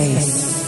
space.